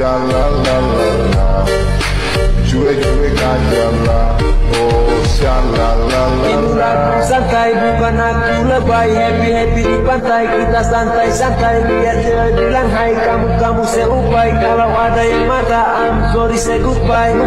shalalala Cuek-cuek aja lah Oh shalalala Ini santai bukan aku lebay Happy happy di pantai kita santai santai Biar dia bilang hai kamu kamu seupai Kalau ada yang mata I'm sorry say goodbye